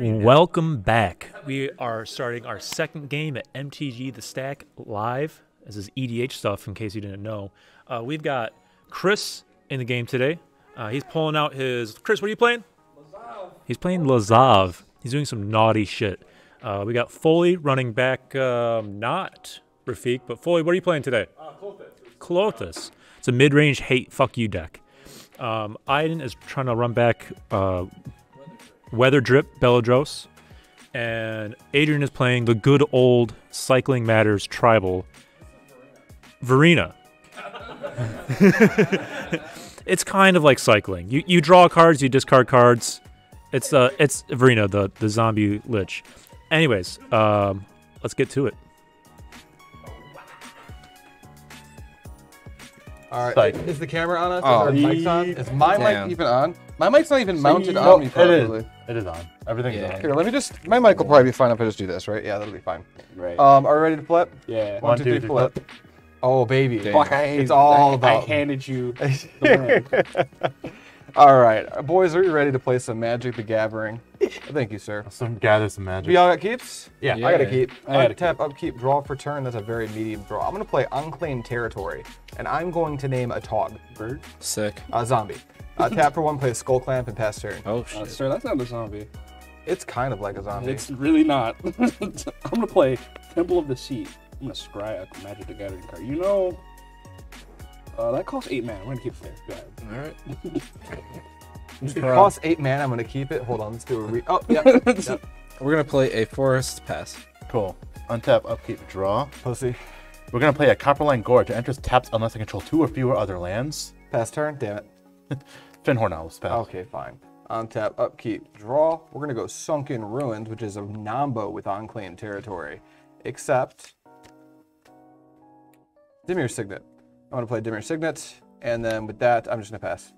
Welcome back. We are starting our second game at MTG The Stack live. This is EDH stuff, in case you didn't know. Uh, we've got Chris in the game today. Uh, he's pulling out his. Chris, what are you playing? He's playing Lazav. He's doing some naughty shit. Uh, we got Foley running back, um, not Rafik, but Foley, what are you playing today? Uh, Klothys. It's a mid range hate fuck you deck. Um, Iden is trying to run back uh, Weather Drip Beledros. And Adrian is playing the good old Cycling Matters Tribal Varina. it's kind of like cycling. You you draw cards, you discard cards. It's uh it's Varina, the the zombie lich. Anyways, um, let's get to it. All right. Psych. Is the camera on us? Oh, is our mic's on? Is my Damn. mic even on? My mic's not even mounted No, on me it properly. is. It is on. Everything's Yeah. on. Here, let me just. My mic will probably be fine if I just do this, right? Yeah, that'll be fine. Right. Um, are we ready to flip? yeah. One, two, three, flip. Oh, baby. Damn. Fuck, I hate It's all I, about. I handed you the win. All right, boys, are you ready to play some Magic the Gathering? Thank you, sir. Some gather some magic. We all got keeps? Yeah. I got a keep. I got a tap, upkeep, draw for turn. That's a very medium draw. I'm gonna play Unclaimed Territory, and I'm going to name a Tog, Bird. Sick. a zombie. Uh, tap for one, play Skull Clamp, and pass turn. Oh Uh, shit. sir, that's not a zombie. It's kind of like a zombie. It's really not. I'm gonna play Temple of the Sea. I'm gonna scry a Magic the Gathering card. You know, uh, that costs eight mana. We're gonna keep it there. All right. It costs eight mana. I'm gonna keep it. Hold on, let's do a re. Oh, yeah. yep. We're gonna play a forest pass. Cool. Untap, upkeep, draw. Pussy. We're gonna play a Copperline Gorge. It enters taps unless I control two or fewer other lands. Pass turn. Damn it. Fyndhorn Elves pass. Okay, fine. Untap, upkeep, draw. We're gonna go Sunken Ruins, which is a Nombo with unclaimed territory. Except Dimir Signet. I'm gonna play Dimir Signet, and then with that, I'm just gonna pass.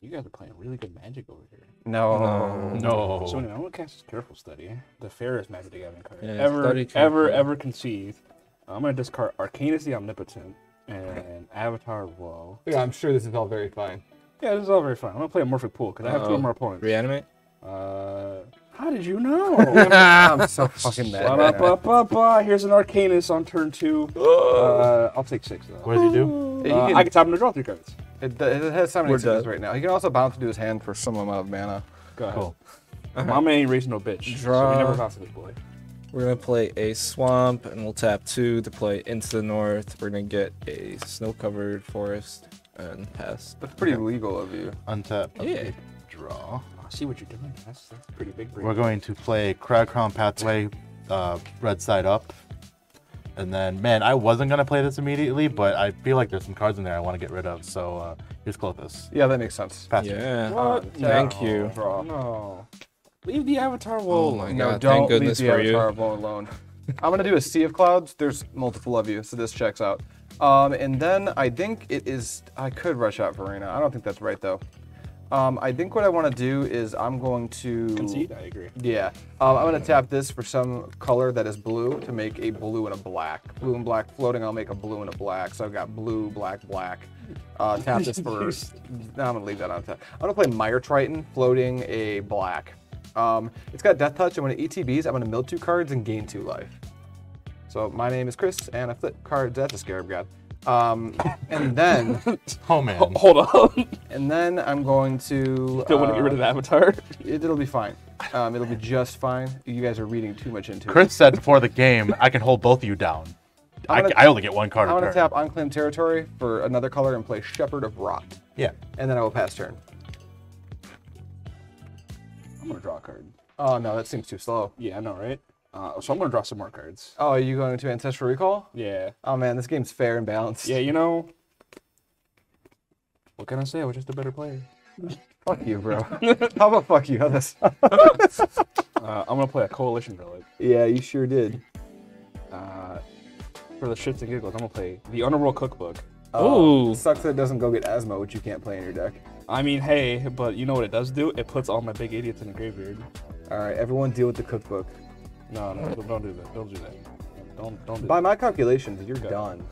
You guys are playing really good Magic over here. No. No. So anyway, I'm gonna cast Careful Study, the fairest Magic the Gathering card Yeah, ever, study ever, carefully. ever conceived. I'm gonna discard Arcanus the Omnipotent and Avatar Woe. Yeah, I'm sure this is all very fine. Yeah, this is all very fine. I'm gonna play a Morphic Pool because I have two Uh-oh. more opponents. Reanimate. Uh, how did you know? I'm so fucking mad. Ba, right ba, now. ba, ba. Here's an Arcanus on turn two. Uh, I'll take six though. What does he do? He Uh, can- I can tap him to draw three cards. It, it has so many We're signals right now. He can also bounce into his hand for some amount of mana. Go ahead. Cool. Mama ain't raising no bitch. So Draw. we never bounce this boy. We're gonna play a swamp, and we'll tap two to play into the north. We're gonna get a snow-covered forest and pass. That's pretty legal of you. Untap, Yeah. upkeep, draw. I see what you're doing. That's, that's a pretty big break. We're going to play Cragcrown Pathway, uh, red side up. And then, man, I wasn't gonna play this immediately, but I feel like there's some cards in there I want to get rid of. So uh, here's Klothys. Yeah, that makes sense. Pass. Yeah. What? Thank No. you. Draw. No. Leave the Avatar Oh my No, god! don't Thank leave the for avatar alone. alone. I'm gonna do a sea of clouds. There's multiple of you, so this checks out. Um, and then I think it is. I could rush out Varina. I don't think that's right though. Um, I think what I want to do is I'm going to. Concede. I agree. Yeah. Um, I'm gonna tap this for some color that is blue to make a blue and a black. Blue and black floating. I'll make a blue and a black. So I've got blue, black, black. Uh, tap this for. no, I'm gonna leave that on tap. I'm gonna play Mire Triton, floating a black. Um, it's got Death Touch, and when it ETBs, I'm gonna mill two cards and gain two life. So my name is Chris, and I flip cards at the Scarab God. Um, and then, Oh man. Hold on. and then I'm going to. Still want to get rid of the Avatar? It, it'll be fine. Um, it'll be just fine. You guys are reading too much into it. Chris said before the game, I can hold both of you down. I, I'm gonna- I only get one card I'm a gonna turn. tap unclaimed territory for another color and play Shepherd of Rot, Yeah. and then I will pass turn. I'm gonna draw a card. Oh no, that seems too slow. Yeah, I know, right? Uh, so I'm gonna draw some more cards. Oh, are you going to Ancestral Recall? Yeah. Oh man, this game's fair and balanced. Yeah, you know. What can I say? I was just a better player. Fuck you, bro. How about fuck you? How this? Uh, I'm gonna play a coalition relic. yeah, you sure did. Uh, for the shits and giggles, I'm gonna play the Underworld Cookbook. Oh, Ooh. sucks that it doesn't go get Asmo, which you can't play in your deck. I mean, hey, but you know what it does do? It puts all my big idiots in the graveyard. All right, everyone deal with the cookbook. No, no, don't- don't that. Don't do that. Don't don't do By that. my calculations, you're Okay. done.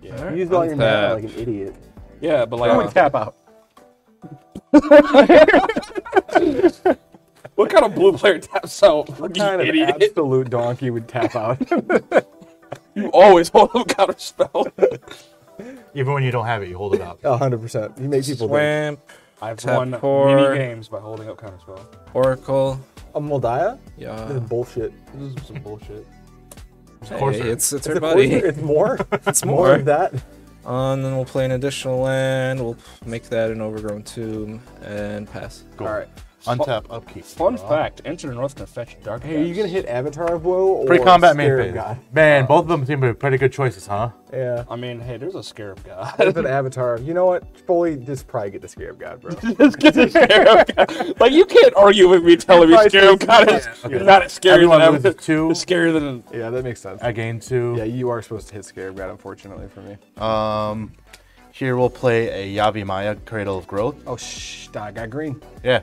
Yeah. You used all your mana Untap. like an idiot. Yeah, but like Everyone tap out. What kind of blue player taps out? What kind of idiot. absolute donkey would tap out? You always hold up counter spell. Even when you don't have it, you hold it up. hundred percent. You make people do. Swamp, I've Tap won four. many games by holding up counter spell. Oracle. Um, a Mul Daya? This is Yeah. bullshit. This is some bullshit. Hey, Courser. it's it's It's our buddy. Courser? It's more. It's more more. of that. And then we'll play an additional land. We'll make that an overgrown tomb and pass. Cool. All right. Untap, upkeep. Fun Draw. fact: Enter the North can fetch dark. Hey, are you gonna hit Avatar of Woe or Pre-combat main phase. God? Man, both of them seem to be pretty good choices, huh? Yeah. I mean, hey, there's a scarab god. There's an Avatar. You know what? Fully just probably get the Scarab God, bro. Just get the scarab god. Like you can't argue with me telling me Probably scarab says- god is Yeah, okay. not as scary Everyone than Avatar. two. It's scarier than yeah, that makes sense. I gain two. Yeah, you are supposed to hit Scarab God, unfortunately for me. Um, here we'll play a Yavimaya, Cradle of Growth. Oh, shh, I got green. Yeah.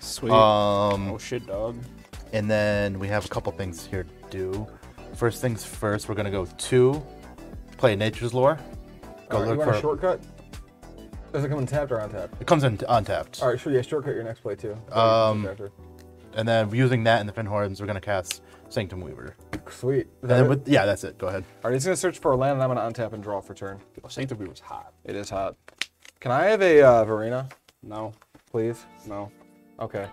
Sweet. Um, oh shit, dog. and then we have a couple things here to do. First things first, we're gonna go two, play Nature's Lore. Go All right, you look want a for. shortcut? Does it come in tapped or untapped? It comes in untapped. All right, sure. Yeah, shortcut your next play too. Um, And then using that and the fin horns, we're gonna cast Sanctum Weaver. Sweet. And that then with, yeah, that's it. Go ahead. All right, he's gonna search for a land, and I'm gonna untap and draw for turn. Oh, Sanctum Weaver was hot. It is hot. Can I have a uh, Varina, No, please? no. Okay.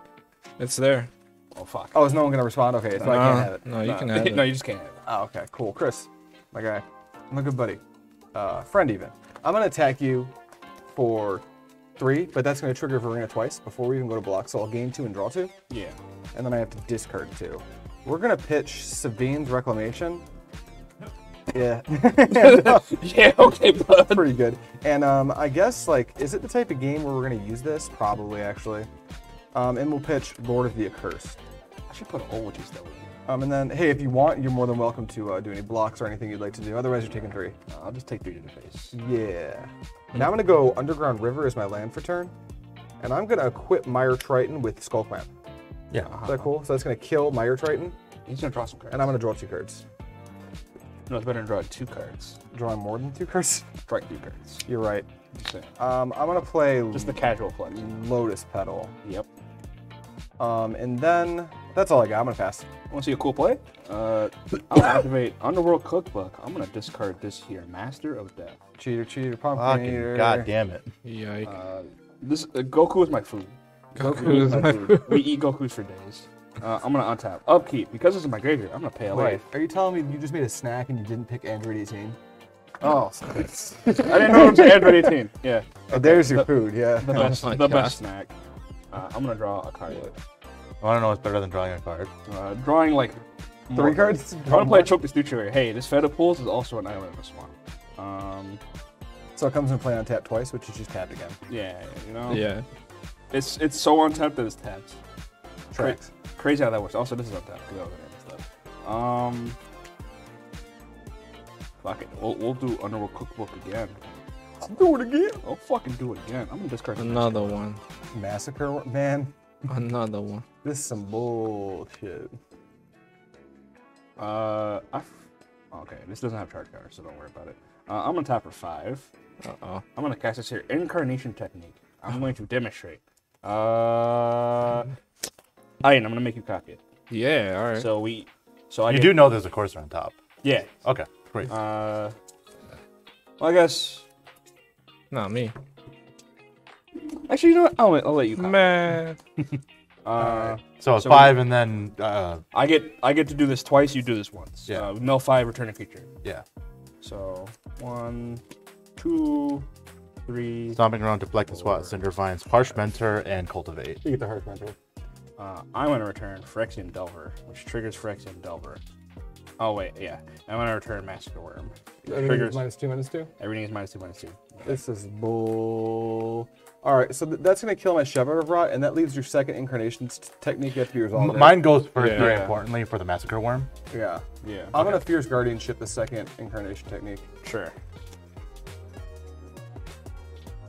it's there. Oh fuck. Oh, is no one gonna respond? Okay, so I can't have it. no, you no, can have it. no, you just can't have it. Oh, okay, cool. Chris, my guy, I'm a good buddy, uh, friend even. I'm gonna attack you for three, but that's gonna trigger Varina twice before we even go to block. So I'll gain two and draw two, Yeah. and then I have to discard two. We're gonna pitch Sevinne's Reclamation. Yeah, yeah. Okay, bud. pretty good. And um, I guess like, is it the type of game where we're gonna use this? Probably actually. Um, and we'll pitch Lord of the Accursed. I should put an Ology still. Um, and then, hey, if you want, you're more than welcome to uh, do any blocks or anything you'd like to do. Otherwise, you're taking three. Uh, I'll just take three to the face. Yeah. Now I'm gonna go Underground River as my land for turn, and I'm gonna equip Mire Triton with Skull Clamp. Yeah. Is that cool? So that's gonna kill Mire Triton, He's gonna draw some cards. and I'm gonna draw two cards. No, it's better to draw two cards. Drawing more than two cards? Strike two cards. You're right. Um, I'm gonna play Just the casual play. Lotus Petal. Yep. Um, and then that's all I got. I'm gonna pass. Want to see a cool play? Uh, I'm gonna activate Underworld Cookbook. I'm gonna discard this here, Master of Death. Cheater, cheater, pumpkin Fucking eater. god damn it. Yike. Uh, this uh, Goku is my food. Goku is my food. we eat Goku's for days. Uh, I'm gonna untap. Upkeep. Because this is my graveyard, I'm gonna pay a Wait, life. are you telling me you just made a snack and you didn't pick Android 18? Oh, I didn't know it was Android 18. Yeah, Oh, there's your The- food, yeah. the best, my the God. best snack. Uh, I'm gonna draw a card. I want to know what's better than drawing a card. Uh, drawing like Three more- cards? I'm gonna play a Choke the Stutcher. Hey, this Fetid Pools is also an island in the swamp. Um, So it comes in play on tap twice, which is just tapped again. yeah, you know, yeah. it's it's so untapped that it's tapped. Cra- Crazy how that works. Also, this is untapped. 'cause I was gonna stuff. Um, fuck it. We'll, we'll do Underworld Cookbook again. I'll Do it again. I'll fucking do it again. I'm gonna discard. Another one. Massacre, man. Another one. This is some bullshit. Uh, I f- okay. This doesn't have charge counter, so don't worry about it. Uh, I'm gonna tap for five. Uh oh. I'm gonna cast this here. Incarnation technique. I'm going to demonstrate. Uh, Ian, I'm gonna make you copy it. Yeah. All right. So we, so I You get- do know there's a Courser on top. yeah. Okay, great. Uh, well, I guess. Not me. Actually, you know what? I'll, let- I'll let you. Copy. Man. Uh, So it's so we- five and then, uh, I get I get to do this twice. You do this once. Yeah. Uh, mill five, return a creature. yeah. So one, two, three. Stomping Ground, deflect and swat, Cinder Vines, Harsh Mentor, and Cultivate. You get the heart mentor. Uh, I'm gonna return Phyrexian Delver, which triggers Phyrexian Delver. Oh wait, yeah. I'm gonna return Massacre Wurm. It Everything is triggers. minus two, minus two. Everything is minus two, minus two. This is bull. All right, so th- that's gonna kill my Shepherd of Rot, and that leaves your second incarnation technique you have to be resolved. M- Mine goes first, Yeah. very Yeah. importantly, for the Massacre Wurm. Yeah. Yeah. I'm gonna Fierce Guardianship the second incarnation technique. Sure.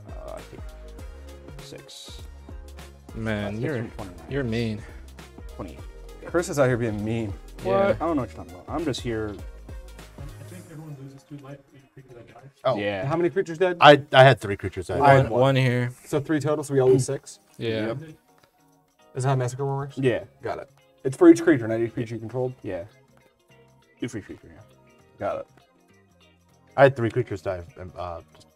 Uh, I think six. Man, Six you're from 29. you're mean. 28. Chris is out here being mean. What? I don't know what you're talking about. I'm just here. I think everyone loses two life because I die. Oh. Yeah. How many creatures dead? I, I had three creatures. I I had One, one. one here. So three total, so we all lose six. Yeah. Yep. Is that how Massacre Wurm works? Yeah, Got it. It's for each creature, not each creature you controlled. yeah. Do free creature, yeah. Got it. I had three creatures die. and, Uh, just,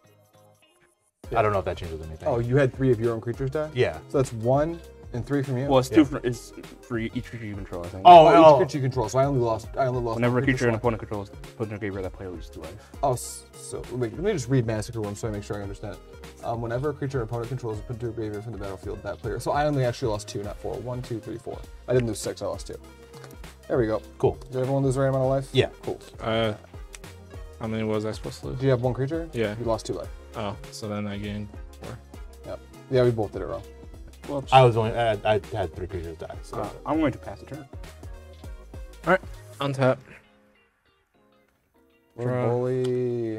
I don't know if that changes anything. Oh, you had three of your own creatures die. yeah. So that's one and three from you. Well, it's Yeah. two for, it's for each creature you control, I think. Oh, Oh, each oh. creature you control. So I only lost. I only lost. Whenever a creature an opponent controls put in your graveyard, that player loses two life. Oh, so wait, let me just read Massacre one so I make sure I understand. Um, whenever a creature an opponent controls is put into a graveyard from the battlefield, that player. So I only actually lost two, not four. One, two, three, four. I didn't lose six. I lost two. There we go. Cool. Did everyone lose the right amount of life? Yeah. Cool. Uh, how many was I supposed to lose? Do you have one creature? Yeah. You lost two life. Oh, so then I gained four. Yeah, we both did it wrong. Whoops. I was only. I, had- I had three creatures die. So. Uh, I'm going to pass the turn. Untap. We're Draw. bully.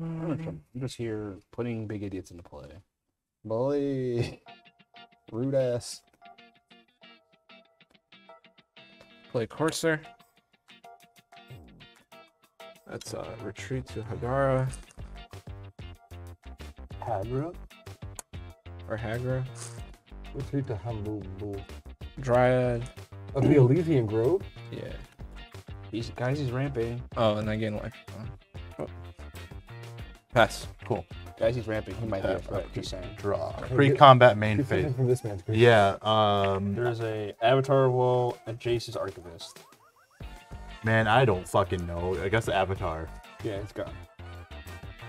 I'm, gonna try- I'm just here putting big idiots into play. Bully. Rude ass. Play Courser. That's uh, retreat to Hagara Hadra? Or Hagra. Retreat to Hambu. Dryad. Of the Ilysian Grove? Yeah. He's guys, he's ramping. Oh, and I gain life. Oh. Pass. Cool. Guys, he's ramping. He might be a Tap, threat. Just saying. Draw. Pre-combat main phase. from this man's creature. Yeah. Um. There's a Avatar Wall and Jace's Archivist. Man, I don't fucking know. I guess the Avatar. Yeah, it's gone.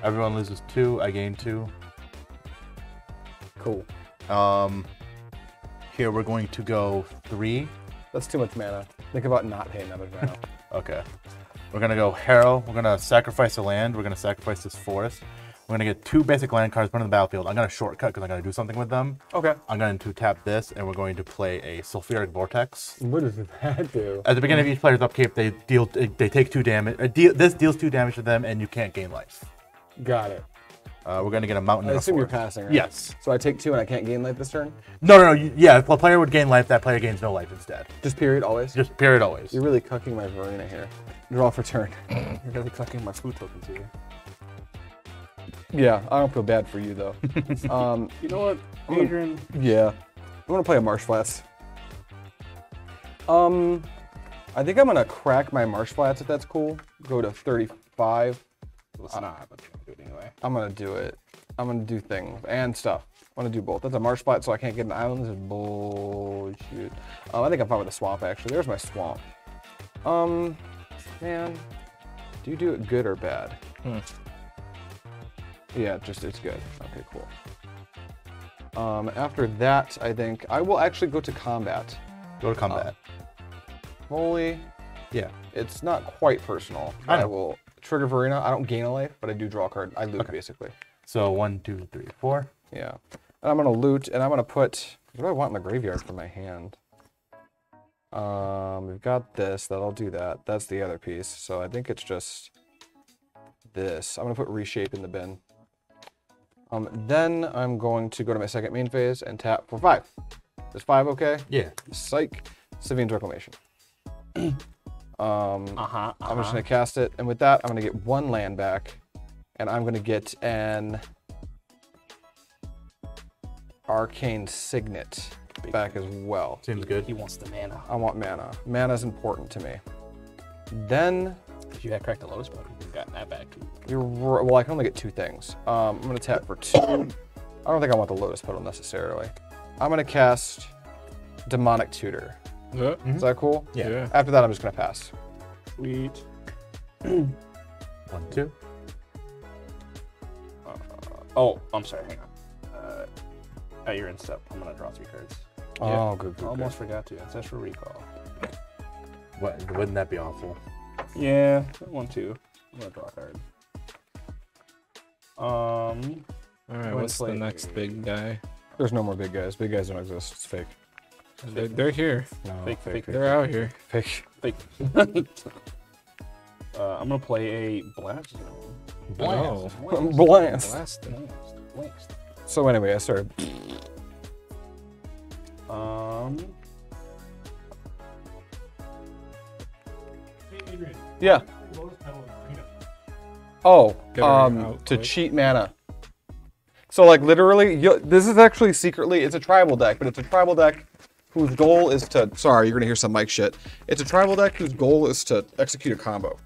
Everyone loses two. I gain two. Cool. Um. Here we're going to go three. That's too much mana. Think about not paying that much mana. Okay. We're gonna go Harrow. We're gonna sacrifice a land. We're gonna sacrifice this forest. We're gonna get two basic land cards put on the battlefield. I'm gonna shortcut because I'm gonna do something with them. okay. I'm going to tap this, and we're going to play a Sulfuric Vortex. What does that do? At the beginning of each player's upkeep, they deal they take two damage. Uh, deal, this deals two damage to them, and you can't gain life. Got it. Uh, we're gonna get a mountain. I and a assume you're passing, right? Yes. So I take two and I can't gain life this turn? No, no, no. you- Yeah, if a player would gain life, that player gains no life instead. Just period, always? Just period always. You're really cooking my Varina here. Draw for turn. You're really collecting my food tokens here. yeah, I don't feel bad for you, though. um, You know what, I'm gonna- Adrian? yeah. I'm going to play a Marsh Flats. Um, I think I'm going to crack my Marsh Flats if that's cool. Go to 35. Let's not, but do it anyway. I'm going to do it. I'm going to do things and stuff. I'm to do both. That's a Marsh Flat, so I can't get an island. This is bullshit. Um, I think I'm fine with the swamp, actually. There's my swamp. Um, man, do you do it good or bad? Hmm. Yeah, just it's good. Okay, cool. Um, after that, I think I will actually go to combat. Go to combat. Holy, yeah. it's not quite personal. I know. will trigger Varina. I don't gain a life, but I do draw a card. I loot Okay. basically. So one, two, three, four. Yeah. And I'm gonna loot, and I'm gonna put. What do I want in the graveyard for my hand? Um, we've got this. That'll do that. That's the other piece. So I think it's just this. I'm gonna put reshape in the bin. Um, then I'm going to go to my second main phase and tap for five. Is five okay? Yeah. Psych. Sevinne's Reclamation. um, Uh-huh. I'm just gonna cast it, and with that, I'm gonna get one land back, and I'm gonna get an arcane signet back as well. Seems good. He wants the mana. I want mana. Mana is important to me. Then If you had cracked the Lotus button, you've gotten that back too. you're well. I can only get two things. Um, I'm gonna tap for two. I don't think I want the Lotus Petal necessarily. I'm gonna cast Demonic Tutor. Yeah. Is that cool? Yeah. yeah. After that, I'm just gonna pass. Sweet. One, two. Uh, oh, I'm sorry. Hang on. Uh, at your end step, I'm gonna draw three cards. Oh, good, good, good. Almost forgot to. Ancestral Recall. What? Wouldn't that be awful? Yeah, one, two. I'm gonna draw a card. Um, All right. Go What's the next big guy? There's no more big guys. Big guys don't exist. It's fake. They're, they're here. No, Fake, fake, They're out here. fake. fake. uh, I'm gonna play a blast zone. Oh. Blast. Blasting. Blast. Blast. So anyway, I started. Um, Hey, Adrian, Yeah. Lotus Petal. Oh, um, out to quick. cheat mana. So like literally, you, this is actually secretly it's a tribal deck, but it's a tribal deck whose goal is to. Sorry, you're gonna hear some mic shit. It's a tribal deck whose goal is to execute a combo.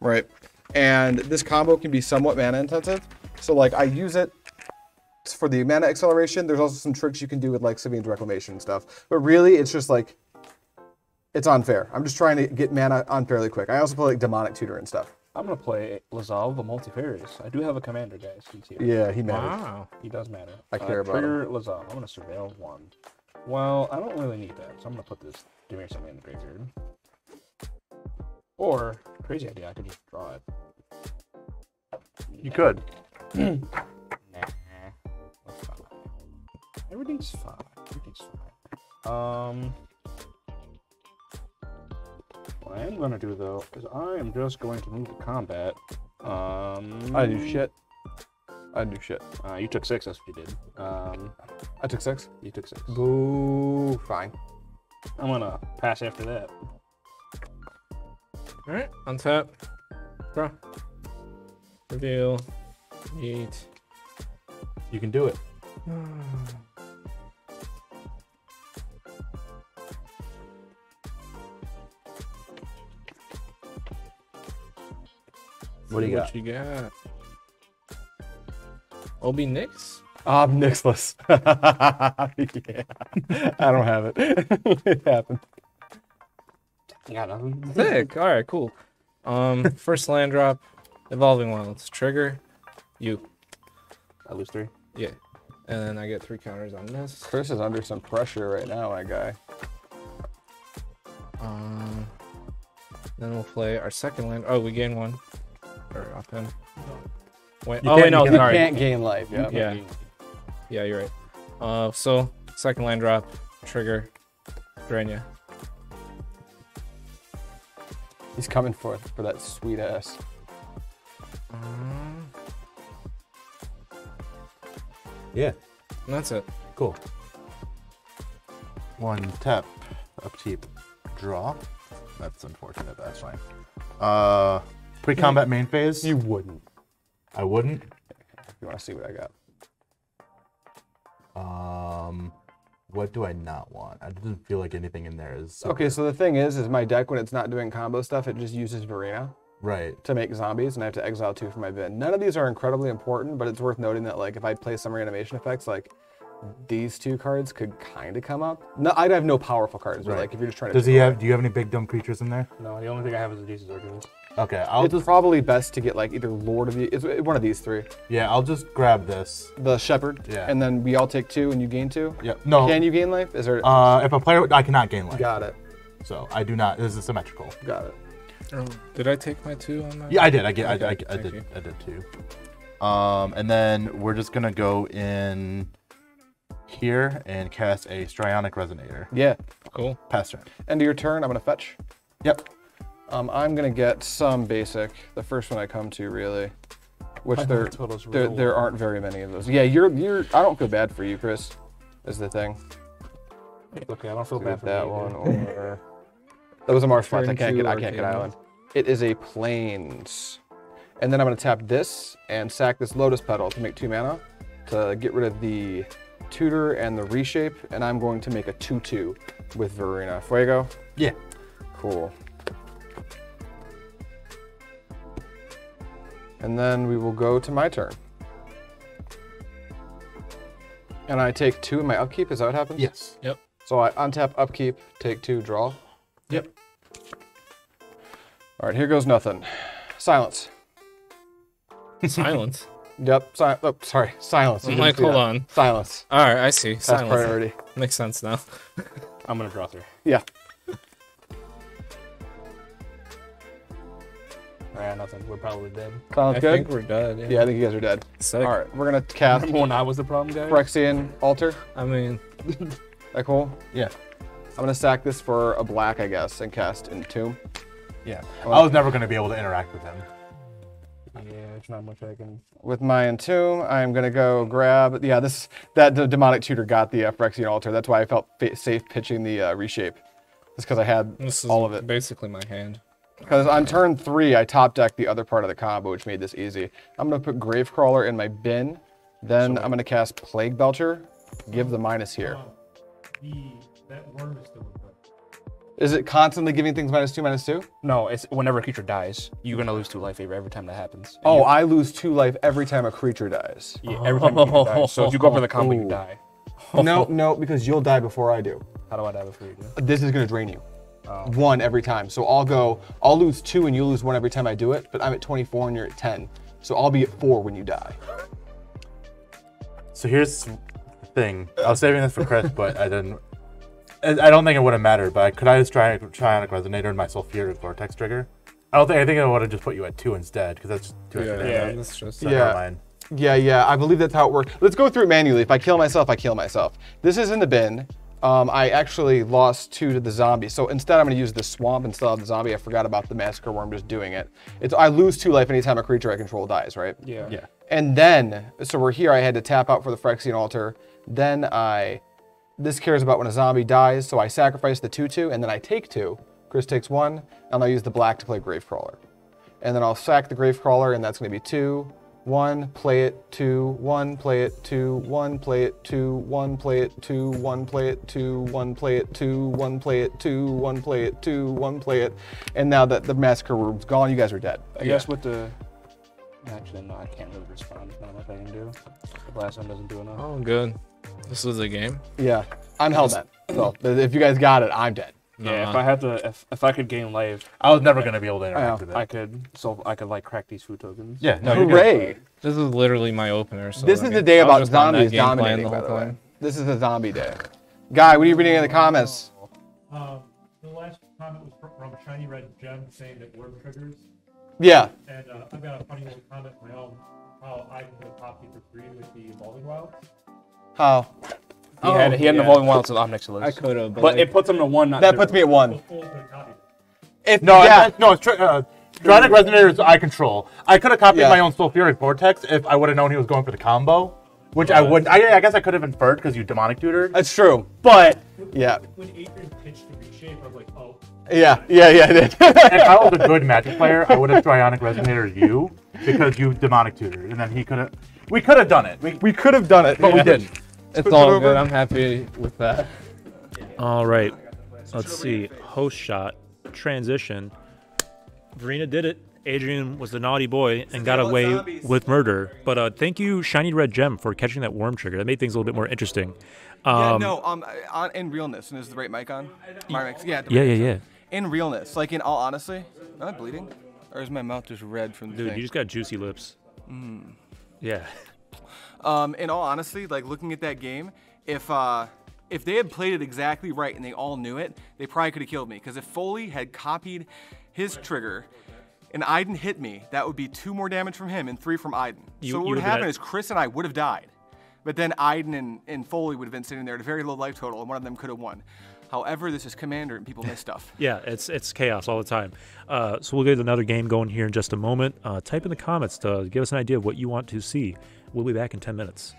Right, and this combo can be somewhat mana intensive. So like I use it for the mana acceleration. There's also some tricks you can do with like Sevinne's Reclamation and stuff. But really, it's just like it's unfair. I'm just trying to get mana unfairly quick. I also play like Demonic Tutor and stuff. I'm gonna play Lazav, the multifarious. I do have a commander, guys. He's here. Yeah, he matters. Wow. He does matter. I uh, care about him. trigger Lazav. I'm gonna surveil one. Well, I don't really need that, so I'm gonna put this Dimir something in the graveyard. Or crazy idea, I could just draw it. You could. Nah. Fine. Everything's fine. Everything's fine. Um. What I am gonna do though is I am just going to move to combat. Um. I do shit. I do shit. Uh, you took six. That's what you did. Um, I took six. you took six. Boo. Fine. I'm gonna pass after that. Alright, untap. Draw. Reveal. Eat. You can do it. What do you what got? you got? Obi Nix? I'm Nixless. yeah. I don't have it. it happened. Yeah, nothing. Sick. Alright, cool. Um, first land drop, Evolving Wilds. Trigger. You. I lose three. Yeah. And then I get three counters on this. Chris is under some pressure right now, my guy. Um, then we'll play our second land. Oh, we gain one. Or up him. Wait. You oh, wait, no, you You sorry. can't gain life. Yeah. Yeah. Yeah, you're right. Uh, so second land drop, trigger, drain ya. He's coming forth for that sweet ass. Um, Yeah. and that's it. Cool. One tap, upkeep, draw. That's unfortunate. That's fine. Uh, pre-combat main phase. You wouldn't. I wouldn't. You want to see what I got? Um, what do I not want? I didn't feel like anything in there is Okay, so the thing is, is my deck when it's not doing combo stuff, it just uses Varina right. to make zombies, and I have to exile two from my bin. None of these are incredibly important, but it's worth noting that like if I play some reanimation effects, like these two cards could kind of come up. No, I'd have no powerful cards, but Right. like if you're just trying to. Does he destroy have? Do you have any big dumb creatures in there? No, the only thing I have is a Jesus Arcanist. Okay, I'll It's just probably best to get like either Lord of the. It's one of these three. yeah, I'll just grab this. The Shepherd. Yeah. And then we all take two, and you gain two. Yep. No. Can you gain life? Is there? Uh, if a player, I cannot gain life. got it. So I do not. This is symmetrical. Got it. Oh, did I take my two on that? Yeah, I did. I get. I, I, Okay, I did. you. I did too. Um, and then we're just gonna go in here and cast a Strionic Resonator. Yeah. Cool. Pass turn. End of your turn. I'm gonna fetch. Yep. Um, I'm gonna get some basic. The first one I come to, really, which there, there, there aren't very many of those. Yeah, you're, you're. I don't feel bad for you, Chris. Is the thing. Okay, I don't feel Get bad for that me one. Or that was a marsh spot. I can't get. I can't get Arcana. island. It is a plains, and then I'm gonna tap this and sack this lotus petal to make two mana to get rid of the tutor and the reshape, and I'm going to make a two-two with Varina. Fuego. Yeah. Cool. And then we will go to my turn. And I take two in my upkeep. Is that what happens? Yes. Yep. So I untap upkeep, take two, draw. Yep. All right, here goes nothing. Silence. Silence. Yep. Si- oh, sorry. Silence. I'm like, hold that. on. Silence. All right, I see. That's Silence. priority. Makes sense now. I'm gonna draw three. Yeah. I got nothing. We're probably dead. Sounds I good. think we're dead. Yeah. yeah, I think you guys are dead. Sick. All right, we're gonna cast Remember when I was the problem guy? Phyrexian Altar. I mean, That cool? Yeah. I'm gonna sack this for a black, I guess, and cast Entomb. Yeah. Well- I was never gonna be able to interact with him. Yeah, it's not much I can. With my Entomb, I'm gonna go grab. Yeah, this that the demonic tutor got the uh, Phyrexian Altar. That's why I felt fa- safe pitching the uh, reshape. Just because I had this is all of it. basically my hand. Because on turn three, I top decked the other part of the combo, which made this easy. I'm gonna put Gravecrawler in my bin Then I'm gonna cast Plague Belcher. Give the minus here. Um, the that worm is still. Is it constantly giving things minus two, minus two? No, it's whenever a creature dies, you're gonna lose two life every time that happens. And Oh, you- I lose two life every time a creature dies. yeah, every time a creature dies. So if you go for the combo, you die. no, no, because you'll die before I do. How do I die before you do? This is gonna drain you. Oh. One every time. So I'll go, I'll lose two and you lose one every time I do it, but I'm at 24 and you're at 10. So I'll be at four when you die. So here's the thing. I was saving this for Chris, but I didn't. I I don't think it would have mattered, but could I just try Strionic Resonator in my Sulfuric Vortex trigger? I don't think. I think it would have just put you at two instead, because that's two extra Yeah, damage. Yeah. that's just Yeah. never. Yeah, yeah, I believe that's how it works. Let's go through it manually. If I kill myself, I kill myself. This is in the bin. Um, I actually lost two to the zombie. So instead, I'm going to use the swamp instead of the zombie. I forgot about the massacre wurm just doing it. It's I lose two life anytime a creature I control dies, right? Yeah. Yeah. And then, so we're here, I had to tap out for the Phyrexian altar. Then I, this cares about when a zombie dies, so I sacrifice the 2-2, and then I take two. Chris takes one, and I'll use the black to play Gravecrawler. And then I'll sack the Gravecrawler, and that's gonna be two, one, play it, two, one, play it, two, one, play it, two, one, play it, two, one, play it, two, one, play it, two, one, play it, two, one, play it, two, one, play it. And now that the massacre room's gone, you guys are dead. I guess with the. Actually, no, I can't really respond. There's not much I can do. The blast one doesn't do enough. Oh, good. This was a game. Yeah, I'm hell bent. So if you guys got it, I'm dead. Yeah, if Uh, I had to, if, if I could gain life, I was never gonna be able to interact know. with I it. could. So I could like crack these food tokens. Yeah. No. you're good. Hooray! This is literally my opener. So This I is mean, the day I was about just on that zombies game plan dominating, the by whole the way. time. This is the zombie day. Guy, what are you reading in the comments? Um, the last comment was fr- from Shiny Red Gem saying that worm triggers, Yeah. and uh, I've got a funny little comment of my own. How I can put a copy for free with the Evolving Wilds. How? He had he had an yeah. evolving wild to the Ob Nixilis. I could have, but, But like, it puts him to one. Not That puts me at one. Full put a copy. If No, yeah, I, no, it's tri- uh, Strionic Resonator is I control. I could have copied Yeah. my own Sulfuric Vortex if I would have known he was going for the combo, which I would. I, I guess I could have inferred because you demonic tutored. that's true. But Yeah, When Adrian pitched to reshape, I was like, oh, yeah, yeah, yeah. I did. if I was a good Magic player, I would have Strionic Resonator you because you demonic tutored, and then he could have. We could have done it. We, we could have done it, but we didn't. It's all good. I'm happy with that. All right. Let's see. Host shot, transition. Varina did it. Adrian was the naughty boy and got away with murder. But uh, thank you, Shiny Red Gem, for catching that worm trigger. That made things a little bit more interesting. yeah, Um, no, um, on, in realness, and is the right mic on? My mic, yeah. Yeah, yeah, yeah. In realness, like in all honesty, am I bleeding? Or is my mouth just red from the Dude, thing? you just got juicy lips. Yeah. Um, in all honesty, like looking at that game, if uh, if they had played it exactly right and they all knew it, they probably could have killed me. Because if Foley had copied his trigger and Iden hit me, that would be two more damage from him and three from Iden. You- so what would happen is Chris and I would have died. But then Iden and, and Foley would have been sitting there at a very low life total, and one of them could have won. However, this is Commander, and people miss stuff. Yeah, it's it's chaos all the time. Uh, so we'll get another game going here in just a moment. Uh, type in the comments to give us an idea of what you want to see. We'll be back in 10 minutes.